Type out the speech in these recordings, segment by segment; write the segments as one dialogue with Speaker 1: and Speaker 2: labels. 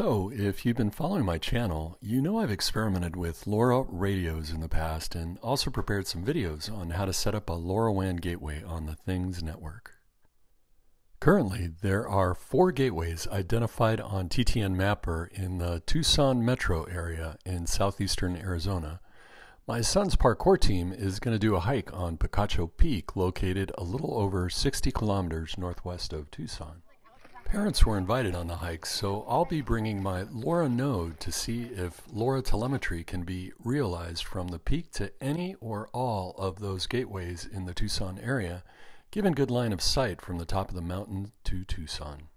Speaker 1: So, if you've been following my channel, you know I've experimented with LoRa radios in the past and also prepared some videos on how to set up a LoRaWAN gateway on the Things network. Currently, there are four gateways identified on TTN Mapper in the Tucson metro area in southeastern Arizona. My son's parkour team is going to do a hike on Picacho Peak, located a little over 60 kilometers northwest of Tucson. Parents were invited on the hike, so I'll be bringing my LoRa node to see if LoRa telemetry can be realized from the peak to any or all of those gateways in the Tucson area, given good line of sight from the top of the mountain to Tucson.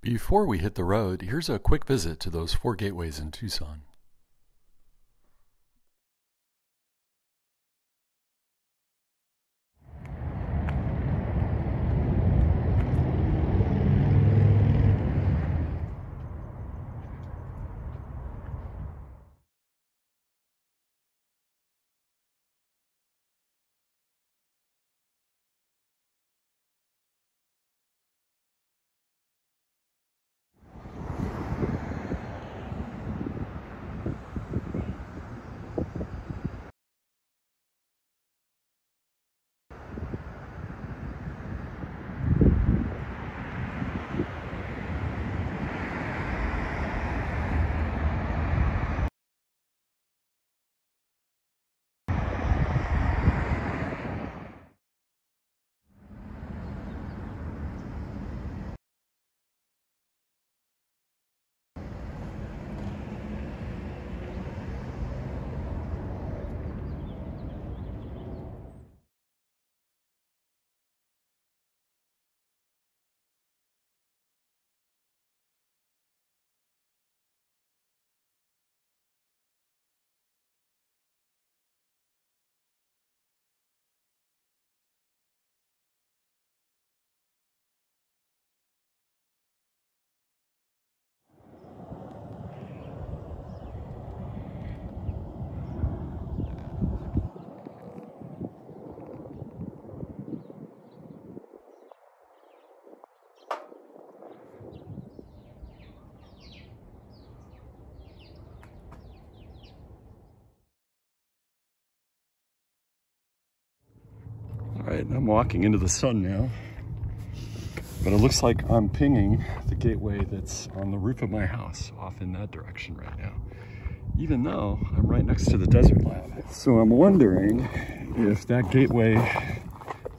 Speaker 1: Before we hit the road, here's a quick visit to those four gateways in Tucson. Right, I'm walking into the sun now, but it looks like I'm pinging the gateway that's on the roof of my house off in that direction right now, even though I'm right next to the desert lab. So I'm wondering if that gateway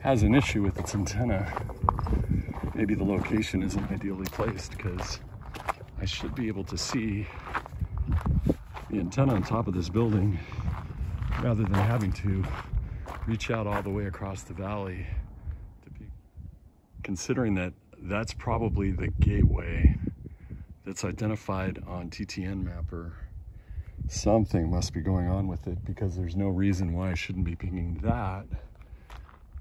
Speaker 1: has an issue with its antenna. Maybe the location isn't ideally placed because I should be able to see the antenna on top of this building rather than having to reach out all the way across the valley to be considering that that's probably the gateway that's identified on TTN mapper something must be going on with it because there's no reason why I shouldn't be pinging that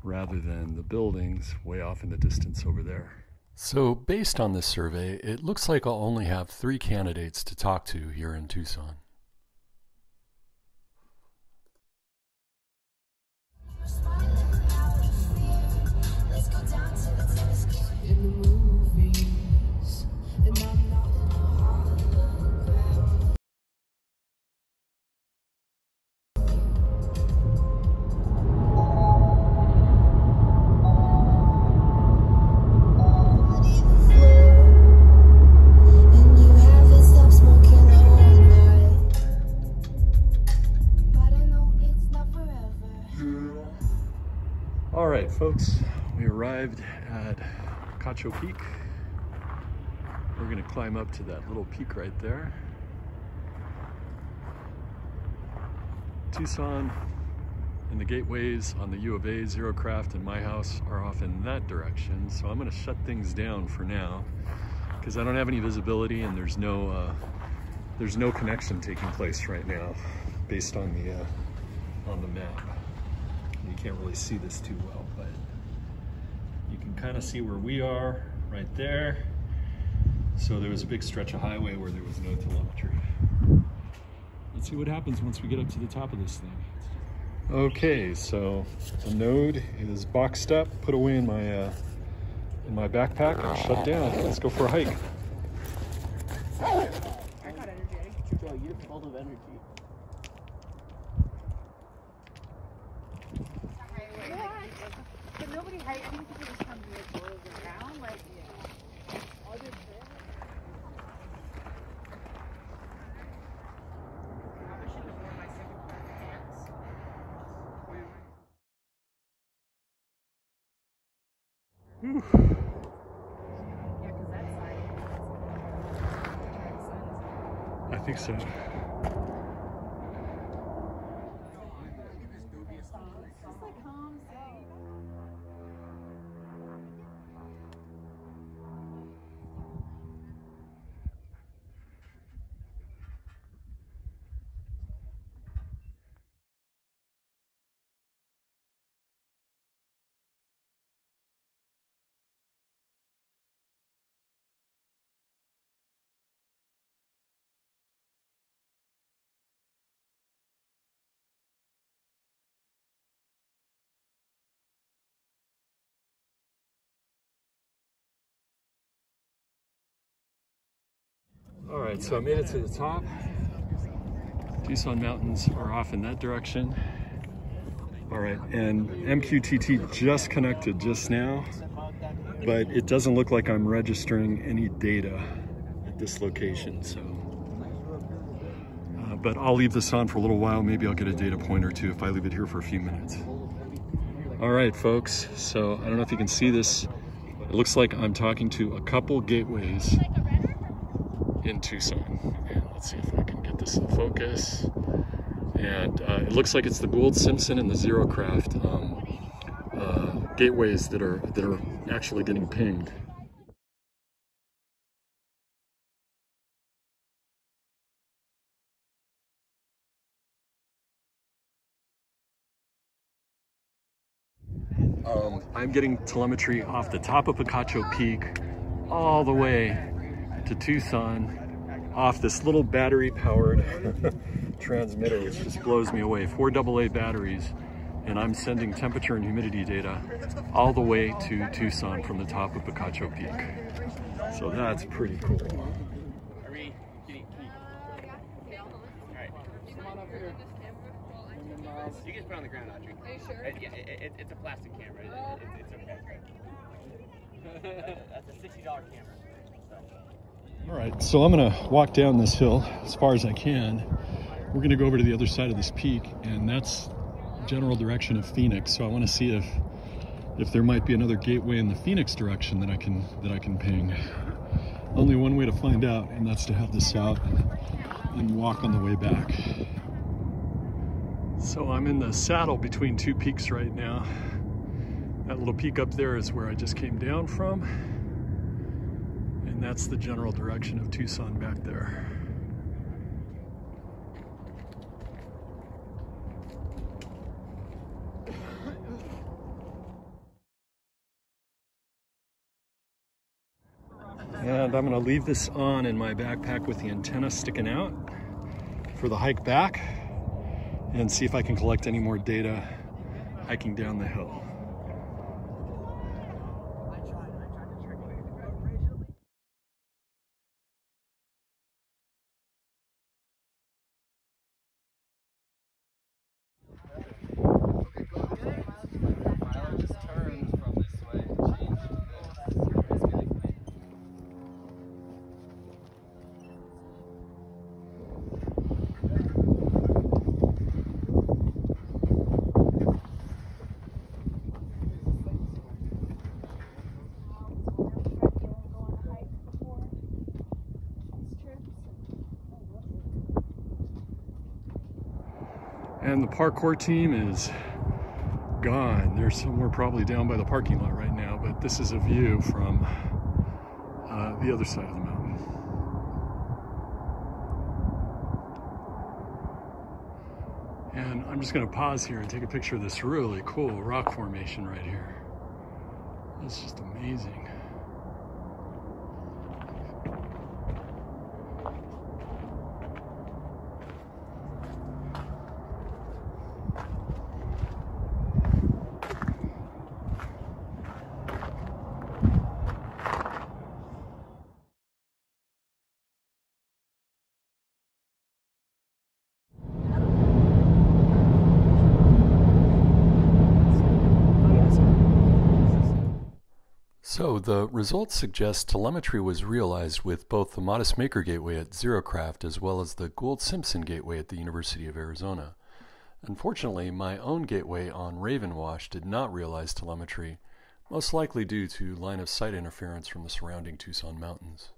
Speaker 1: rather than the buildings way off in the distance over there. So based on this survey, it looks like I'll only have three candidates to talk to here in Tucson. Folks, we arrived at Cacho Peak. We're gonna climb up to that little peak right there. Tucson and the gateways on the U of A, Xerocraft, and my house are off in that direction. So I'm gonna shut things down for now because I don't have any visibility and there's no uh, there's no connection taking place right now based on the uh, on the map. You can't really see this too well, kind of see where we are right there. So there was a big stretch of highway where there was no telemetry. Let's see what happens once we get up to the top of this thing. Okay, so the node is boxed up, put away in my uh, in my backpack, and shut down. Let's go for a hike.
Speaker 2: I got energy. I didn't get
Speaker 3: Joe, you're full of energy.
Speaker 2: But nobody had, I think people just come here, goes around, like, all this Probably should have worn
Speaker 1: All right, so I made it to the top. Tucson Mountains are off in that direction. All right, and MQTT just connected just now, but it doesn't look like I'm registering any data at this location, so. Uh, but I'll leave this on for a little while. Maybe I'll get a data point or two if I leave it here for a few minutes. All right, folks, so I don't know if you can see this. It looks like I'm talking to a couple gateways in Tucson. And let's see if I can get this in focus. And uh, it looks like it's the Gould Simpson and the Xerocraft um, uh, gateways that are that are actually getting pinged. Um, I'm getting telemetry off the top of Picacho Peak all the way to Tucson off this little battery powered transmitter, which just blows me away. Four AA batteries, and I'm sending temperature and humidity data all the way to Tucson from the top of Picacho Peak. So that's pretty cool.
Speaker 3: Are we getting key? Alright. Come on up here. You can put it on the ground, Audrey. Are you sure? It, yeah, it, it, it's a plastic camera. It, it, it's okay. That's a $60 camera. So.
Speaker 1: All right, so I'm gonna walk down this hill as far as I can. We're gonna go over to the other side of this peak, and that's general direction of Phoenix. So I want to see if if there might be another gateway in the Phoenix direction that I can that I can ping. Only one way to find out, and that's to have this out and walk on the way back. So I'm in the saddle between two peaks right now. That little peak up there is where I just came down from. And that's the general direction of Tucson back there. And I'm gonna leave this on in my backpack with the antenna sticking out for the hike back and see if I can collect any more data hiking down the hill. And the parkour team is gone. They're somewhere probably down by the parking lot right now, but this is a view from uh, the other side of the mountain. And I'm just gonna pause here and take a picture of this really cool rock formation right here. It's just amazing. So the results suggest telemetry was realized with both the Modest Maker Gateway at Xerocraft as well as the Gould Simpson Gateway at the University of Arizona. Unfortunately, my own gateway on Ravenwash did not realize telemetry, most likely due to line of sight interference from the surrounding Tucson mountains.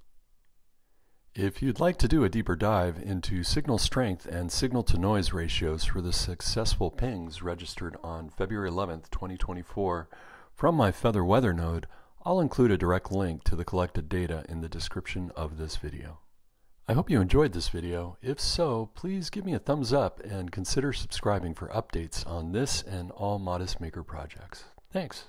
Speaker 1: If you'd like to do a deeper dive into signal strength and signal to noise ratios for the successful pings registered on February 11th, 2024 from my Feather Weather node, I'll include a direct link to the collected data in the description of this video. I hope you enjoyed this video. If so, please give me a thumbs up and consider subscribing for updates on this and all Modest Maker projects. Thanks.